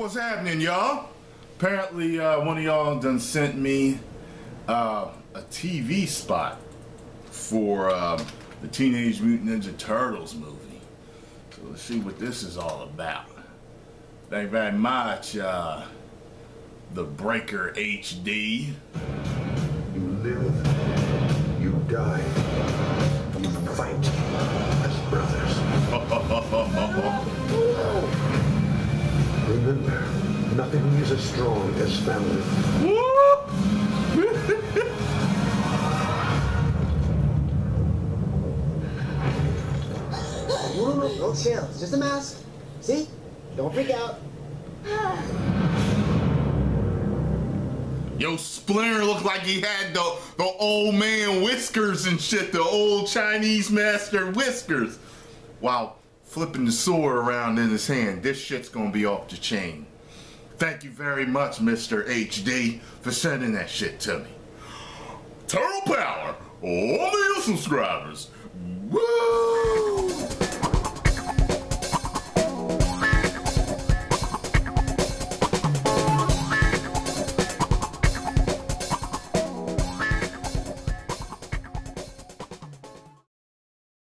What's happening, y'all? Apparently, uh, one of y'all done sent me uh, a TV spot for uh, the Teenage Mutant Ninja Turtles movie. So let's see what this is all about. Thank you very much, uh, The Breaker HD. You live, you die, you fight Remember, nothing is as strong as family. Whoa, whoa, whoa, chill. It's just a mask. See? Don't freak out. Yo, Splinter looked like he had the, the old man whiskers and shit, the old Chinese master whiskers. While flipping the sword around in his hand, this shit's gonna be off the chain. Thank you very much, Mr. HD, for sending that shit to me. Turtle Power, all new subscribers